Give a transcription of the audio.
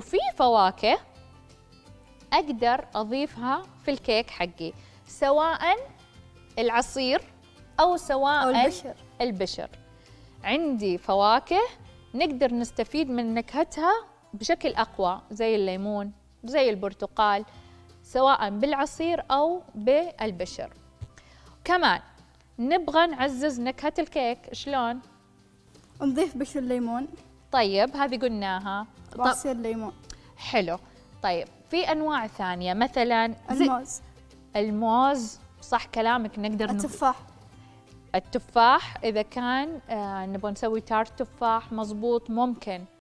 وفي فواكه أقدر أضيفها في الكيك حقي سواء العصير أو سواء أو البشر. البشر. عندي فواكه نقدر نستفيد من نكهتها بشكل أقوى زي الليمون زي البرتقال سواء بالعصير أو بالبشر. كمان نبغى نعزز نكهة الكيك شلون؟ نضيف بشر ليمون طيب هذه قلناها. وعصير ليمون. حلو. طيب في أنواع ثانية مثلا الموز. الموز صح كلامك نقدر التفاح. التفاح إذا كان آه نبغى نسوي تارت تفاح مزبوط ممكن.